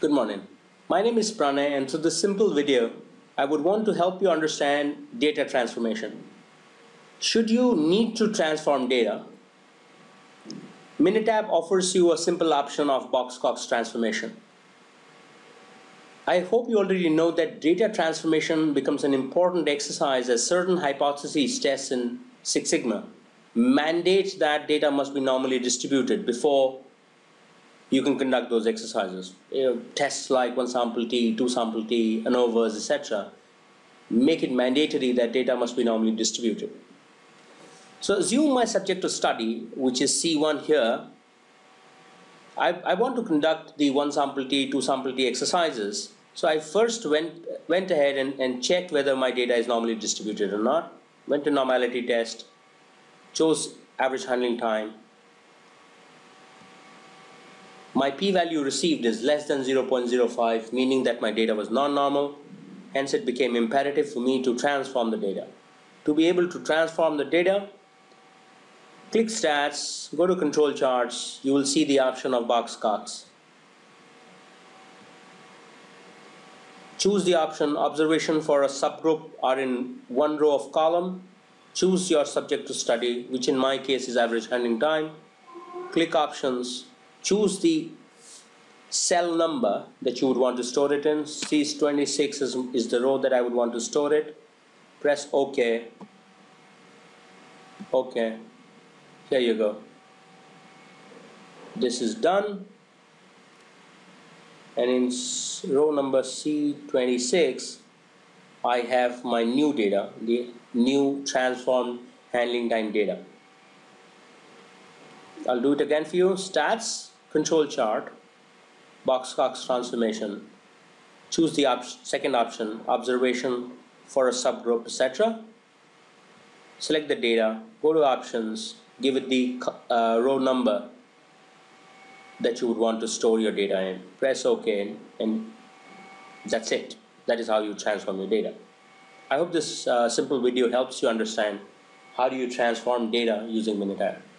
Good morning. My name is Pranay and through this simple video, I would want to help you understand data transformation. Should you need to transform data, Minitab offers you a simple option of Box-Cox transformation. I hope you already know that data transformation becomes an important exercise as certain hypotheses tests in Six Sigma mandates that data must be normally distributed before you can conduct those exercises. You know, tests like one sample T, two sample T, ANOVAs, etc. make it mandatory that data must be normally distributed. So assume my subject to study, which is C1 here, I, I want to conduct the one sample T, two sample T exercises. So I first went, went ahead and, and checked whether my data is normally distributed or not, went to normality test, chose average handling time, my p-value received is less than 0.05 meaning that my data was non-normal. Hence it became imperative for me to transform the data. To be able to transform the data click stats go to control charts you will see the option of Box-Cox choose the option observation for a subgroup or in one row of column. Choose your subject to study which in my case is average handling time. Click options choose the cell number that you would want to store it in. C26 is, is the row that I would want to store it. Press OK. OK. Here you go. This is done. And in row number C26, I have my new data, the new transformed handling time data. I'll do it again for you. Stats, control chart, Box-Cox transformation. Choose the op second option, observation for a subgroup, etc. Select the data, go to options, give it the uh, row number that you would want to store your data in. Press OK and that's it. That is how you transform your data. I hope this uh, simple video helps you understand how do you transform data using Minitab.